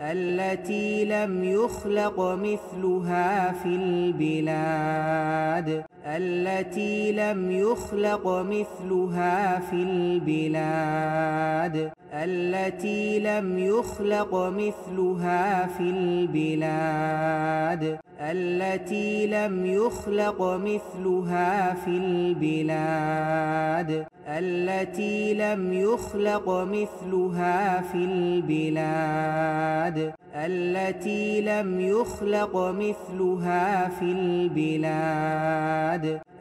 التي لم يخلق مثلها في البلاد. التي لم يخلق مثلها في البلاد. التي لم يخلق مثلها في البلاد. التي لم يخلق مثلها في البلاد. التي لم يخلق مثلها في البلاد. التي لم يخلق مثلها في البلاد.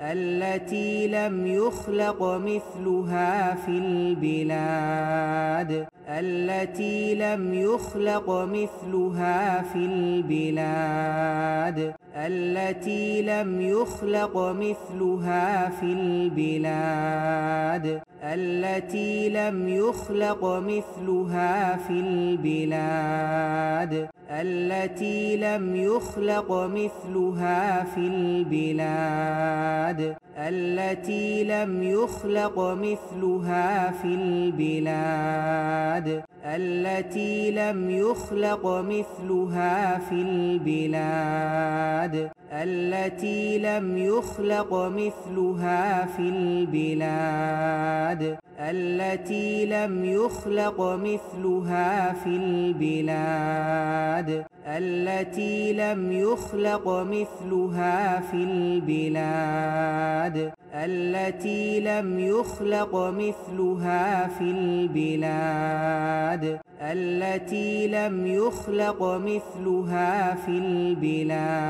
التي لم يخلق مثلها في البلاد. التي لم يخلق مثلها في البلاد. التي لم يخلق مثلها في البلاد. التي لم يخلق مثلها في البلاد. التي لم يخلق مثلها في البلاد. التي لم يخلق مثلها في البلاد. التي لم يخلق مثلها في البلاد. التي لم يخلق مثلها في البلاد. التي لم يخلق مثلها في البلاد. التي لم يخلق مثلها في البلاد. التي لم يخلق مثلها في البلاد. التي لم يخلق مثلها في البلاد.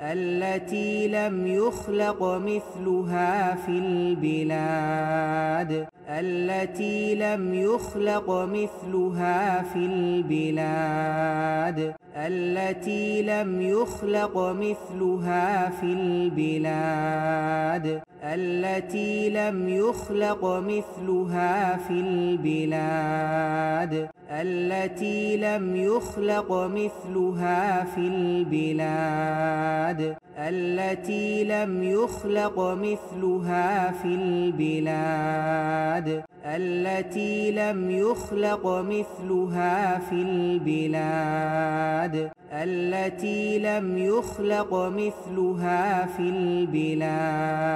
التي لم يخلق مثلها في البلاد. التي لم يخلق مثلها في البلاد. التي لم يخلق مثلها في البلاد. التي لم يخلق مثلها في البلاد. التي لم يخلق مثلها في البلاد. التي لم يخلق مثلها في البلاد. التي لم يخلق مثلها في البلاد. التي لم يخلق مثلها في البلاد.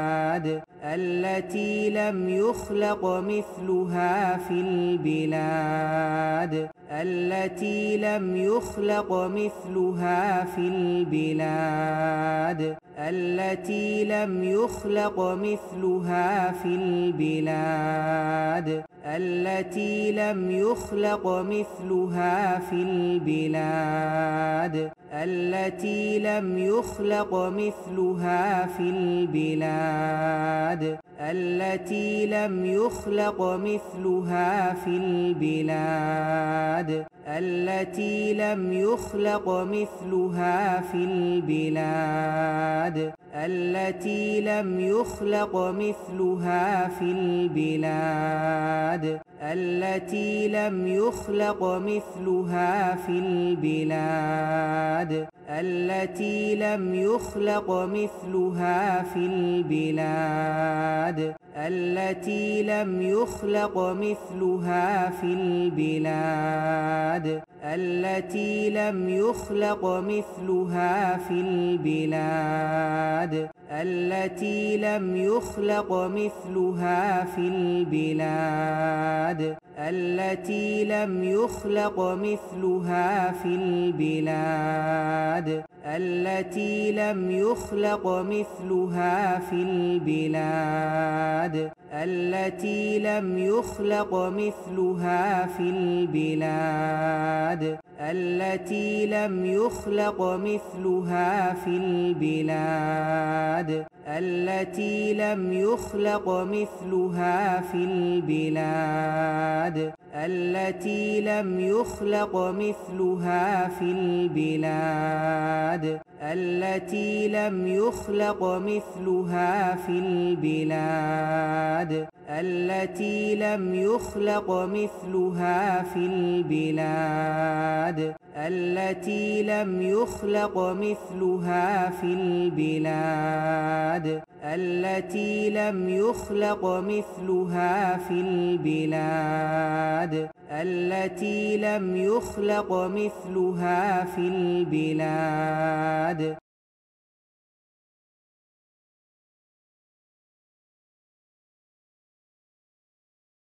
التي لم يخلق مثلها في البلاد. التي لم يخلق مثلها في البلاد. التي لم يخلق مثلها في البلاد. التي لم يخلق مثلها في البلاد. التي لم يخلق مثلها في البلاد. التي لم يخلق مثلها في البلاد. التي لم يخلق مثلها في البلاد. التي لم يخلق مثلها في البلاد. التي لم يخلق مثلها في البلاد. التي لم يخلق مثلها في البلاد. التي لم يخلق مثلها في البلاد. التي لم يخلق مثلها في البلاد. التي لم يخلق مثلها في البلاد. التي لم يخلق مثلها في البلاد. التي لم يخلق مثلها في البلاد. التي لم يخلق مثلها في البلاد. التي لم يخلق مثلها في البلاد. التي لم يخلق مثلها في البلاد. التي لم يخلق مثلها في البلاد. التي لم يخلق مثلها في البلاد. التي لم يخلق مثلها في البلاد. التي لم يخلق مثلها في البلاد. التي لم يخلق مثلها في البلاد. التي لم يخلق مثلها في البلاد.